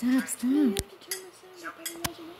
Stop, stop.